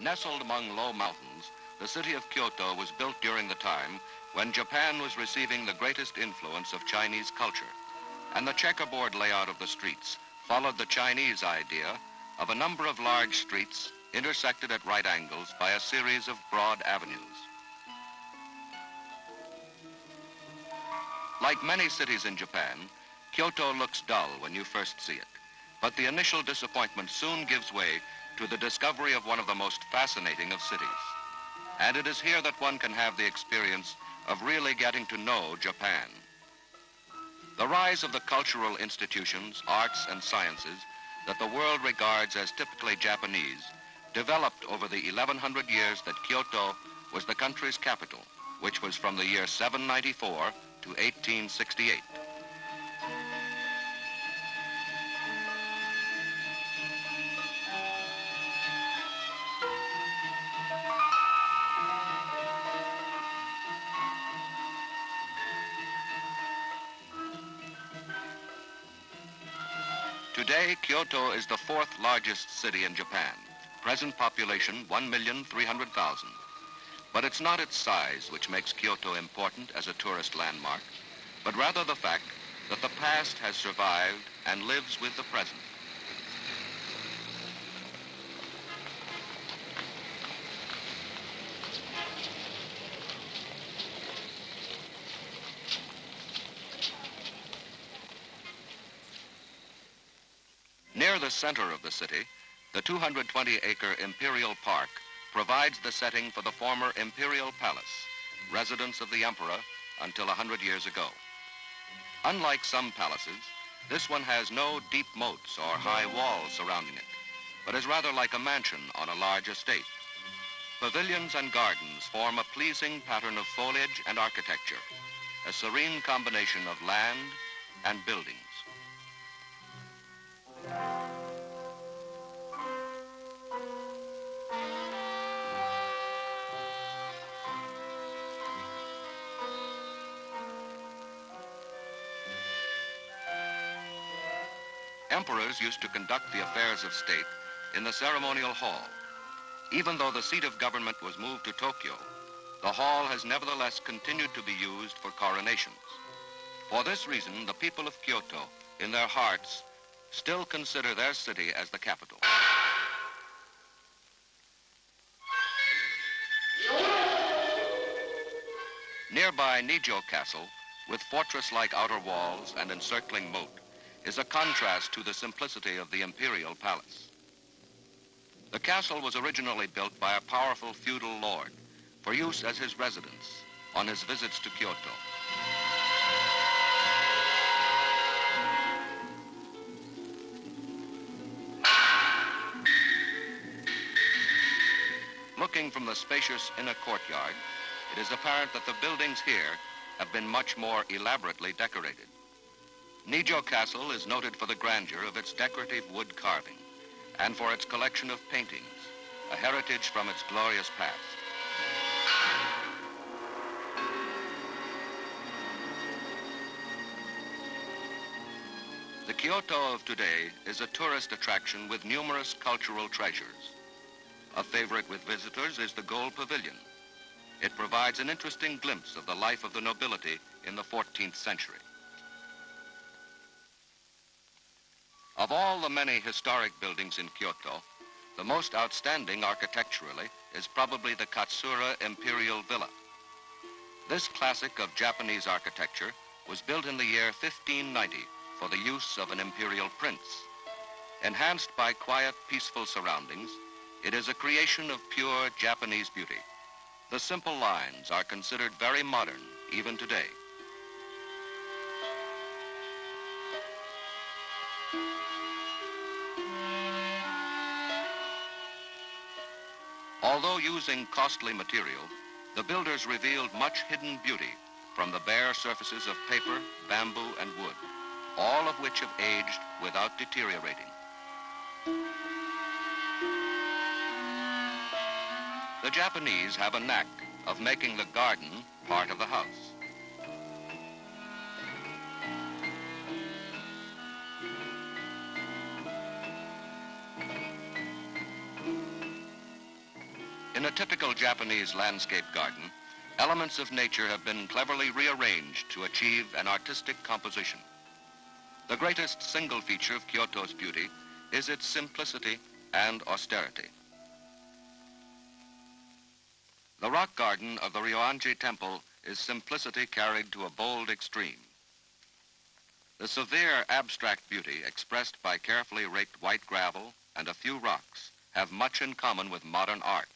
Nestled among low mountains, the city of Kyoto was built during the time when Japan was receiving the greatest influence of Chinese culture. And the checkerboard layout of the streets followed the Chinese idea of a number of large streets intersected at right angles by a series of broad avenues. Like many cities in Japan, Kyoto looks dull when you first see it. But the initial disappointment soon gives way to the discovery of one of the most fascinating of cities. And it is here that one can have the experience of really getting to know Japan. The rise of the cultural institutions, arts, and sciences that the world regards as typically Japanese developed over the 1100 years that Kyoto was the country's capital, which was from the year 794 to 1868. Today, Kyoto is the fourth largest city in Japan. Present population, 1,300,000. But it's not its size which makes Kyoto important as a tourist landmark, but rather the fact that the past has survived and lives with the present. The center of the city, the 220-acre Imperial Park provides the setting for the former Imperial Palace, residence of the Emperor until 100 years ago. Unlike some palaces, this one has no deep moats or high walls surrounding it, but is rather like a mansion on a large estate. Pavilions and gardens form a pleasing pattern of foliage and architecture, a serene combination of land and buildings. Emperors used to conduct the affairs of state in the ceremonial hall. Even though the seat of government was moved to Tokyo, the hall has nevertheless continued to be used for coronations. For this reason, the people of Kyoto, in their hearts, still consider their city as the capital. Nearby Nijo Castle, with fortress-like outer walls and encircling moat, is a contrast to the simplicity of the imperial palace. The castle was originally built by a powerful feudal lord for use as his residence on his visits to Kyoto. Looking from the spacious inner courtyard, it is apparent that the buildings here have been much more elaborately decorated. Nijo Castle is noted for the grandeur of its decorative wood carving and for its collection of paintings, a heritage from its glorious past. The Kyoto of today is a tourist attraction with numerous cultural treasures. A favorite with visitors is the Gold Pavilion. It provides an interesting glimpse of the life of the nobility in the 14th century. Of all the many historic buildings in Kyoto, the most outstanding architecturally is probably the Katsura Imperial Villa. This classic of Japanese architecture was built in the year 1590 for the use of an imperial prince. Enhanced by quiet, peaceful surroundings, it is a creation of pure Japanese beauty. The simple lines are considered very modern even today. Although using costly material, the builders revealed much hidden beauty from the bare surfaces of paper, bamboo, and wood, all of which have aged without deteriorating. The Japanese have a knack of making the garden part of the house. In a typical Japanese landscape garden, elements of nature have been cleverly rearranged to achieve an artistic composition. The greatest single feature of Kyoto's beauty is its simplicity and austerity. The rock garden of the Ryoanji Temple is simplicity carried to a bold extreme. The severe abstract beauty expressed by carefully raked white gravel and a few rocks have much in common with modern art.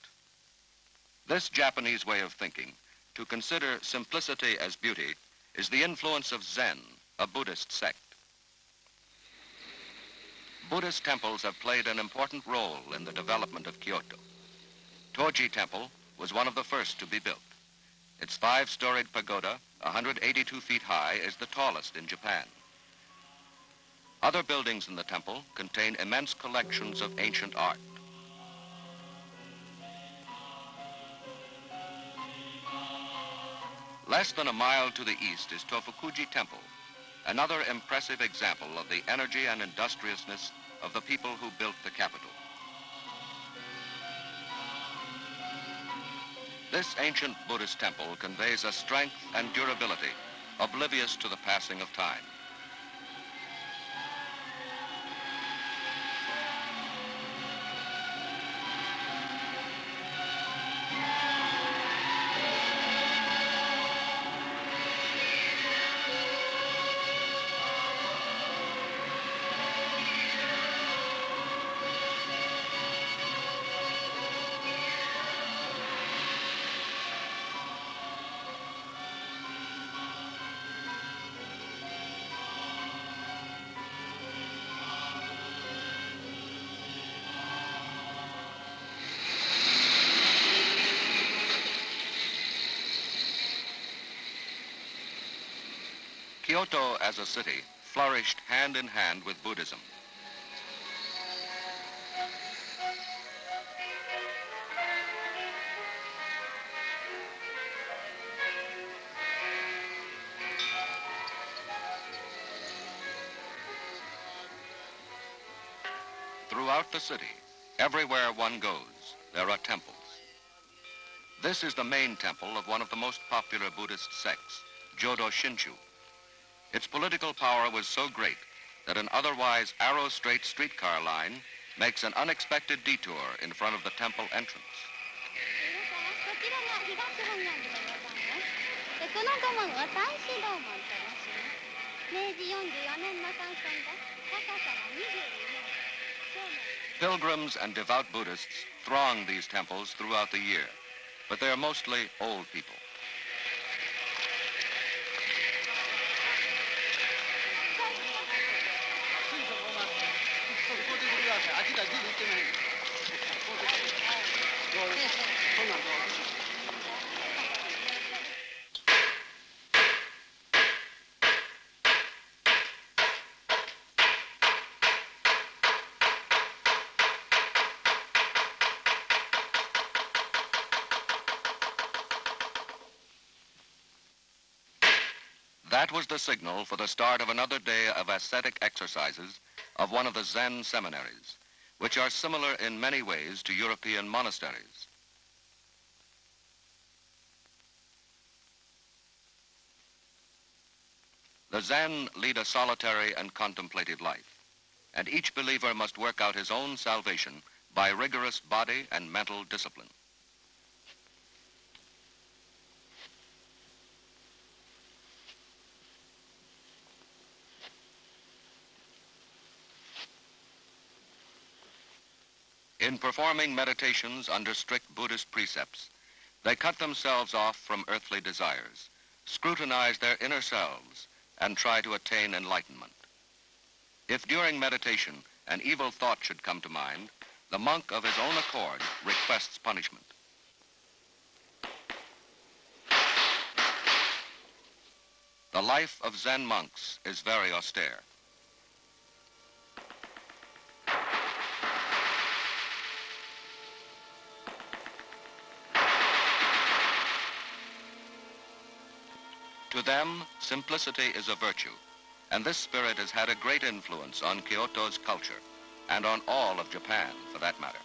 This Japanese way of thinking, to consider simplicity as beauty, is the influence of Zen, a Buddhist sect. Buddhist temples have played an important role in the development of Kyoto. Toji Temple was one of the first to be built. Its five-storied pagoda, 182 feet high, is the tallest in Japan. Other buildings in the temple contain immense collections of ancient art. Less than a mile to the east is Tofukuji Temple, another impressive example of the energy and industriousness of the people who built the capital. This ancient Buddhist temple conveys a strength and durability oblivious to the passing of time. Kyoto as a city flourished hand in hand with Buddhism. Throughout the city, everywhere one goes, there are temples. This is the main temple of one of the most popular Buddhist sects, Jodo Shinshu. Its political power was so great that an otherwise arrow-straight streetcar line makes an unexpected detour in front of the temple entrance. Pilgrims and devout Buddhists throng these temples throughout the year, but they are mostly old people. 'That was the signal for the start of another day of ascetic exercises of one of the Zen seminaries, which are similar in many ways to European monasteries. The Zen lead a solitary and contemplative life, and each believer must work out his own salvation by rigorous body and mental discipline. In performing meditations under strict Buddhist precepts, they cut themselves off from earthly desires, scrutinize their inner selves, and try to attain enlightenment. If during meditation an evil thought should come to mind, the monk of his own accord requests punishment. The life of Zen monks is very austere. To them, simplicity is a virtue, and this spirit has had a great influence on Kyoto's culture, and on all of Japan for that matter.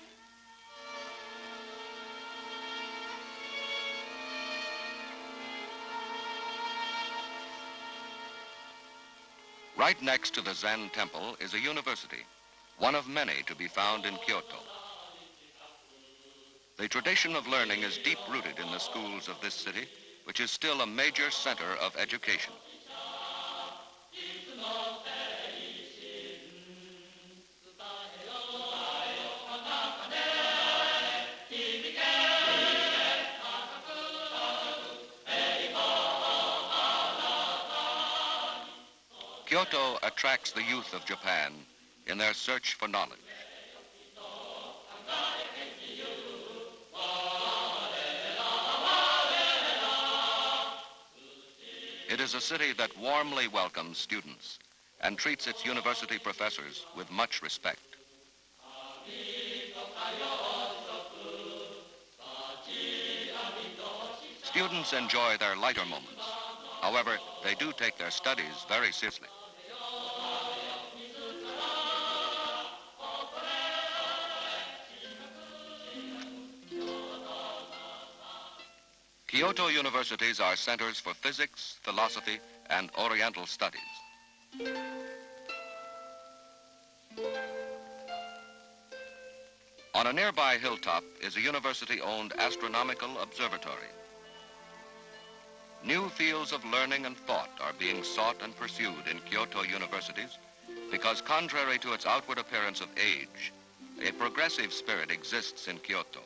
Right next to the Zen temple is a university, one of many to be found in Kyoto. The tradition of learning is deep rooted in the schools of this city which is still a major center of education. Kyoto attracts the youth of Japan in their search for knowledge. It is a city that warmly welcomes students and treats its university professors with much respect. Students enjoy their lighter moments. However, they do take their studies very seriously. Kyoto universities are centers for physics, philosophy, and Oriental studies. On a nearby hilltop is a university-owned astronomical observatory. New fields of learning and thought are being sought and pursued in Kyoto universities because contrary to its outward appearance of age, a progressive spirit exists in Kyoto.